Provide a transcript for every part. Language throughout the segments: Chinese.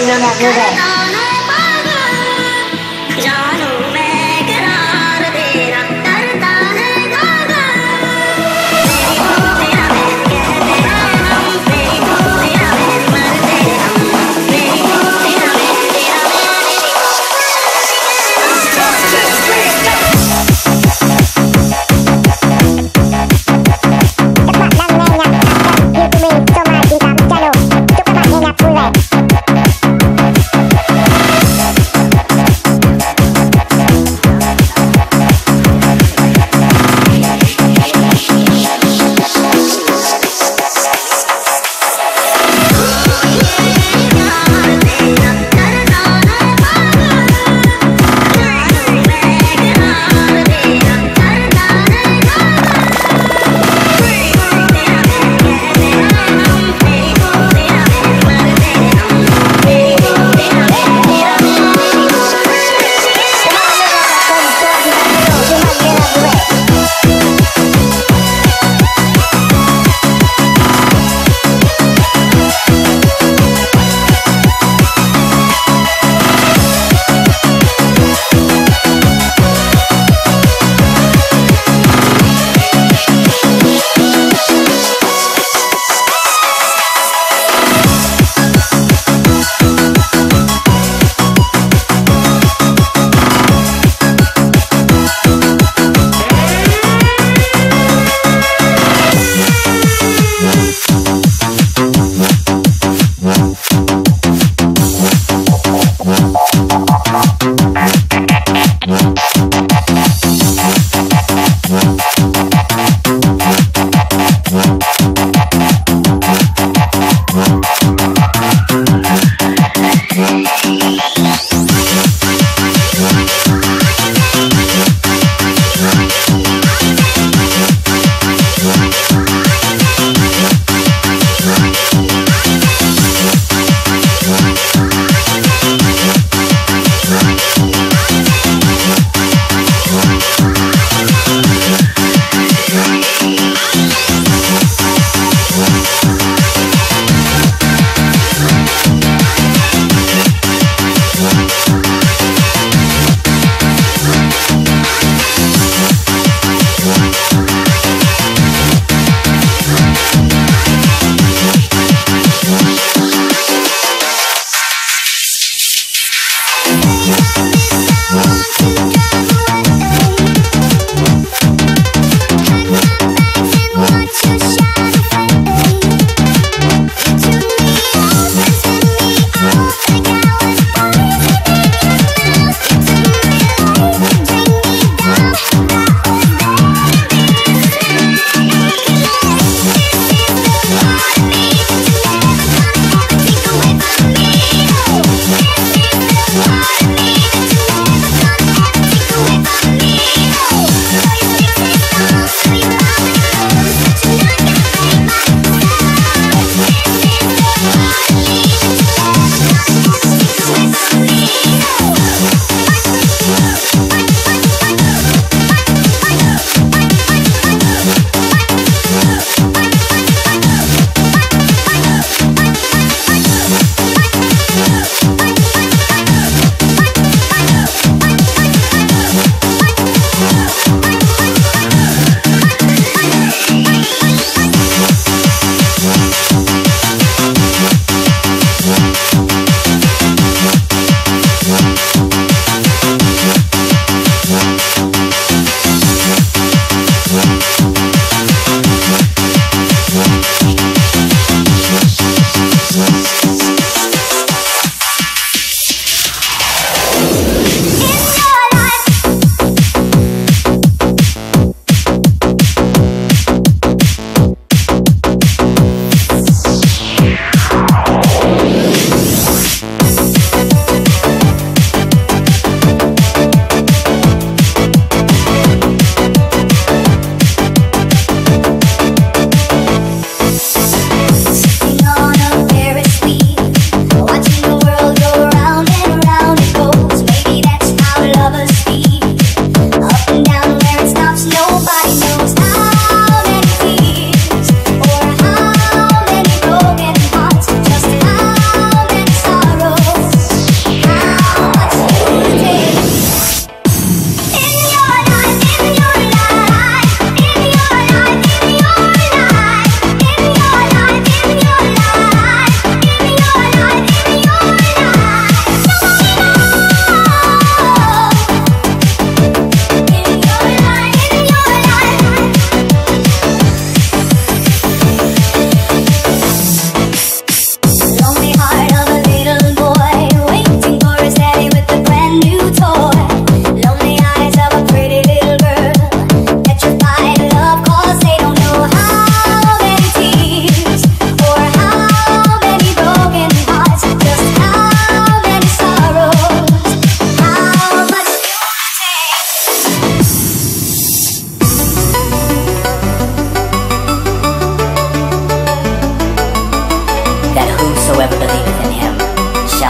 今天卖多少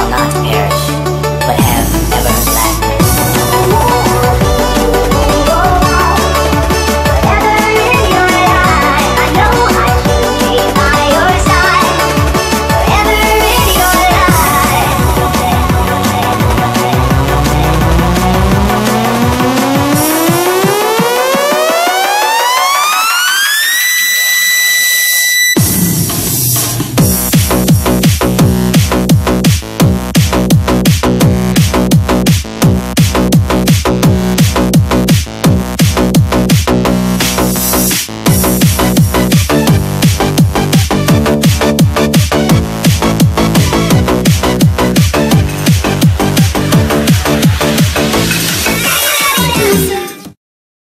shall not perish.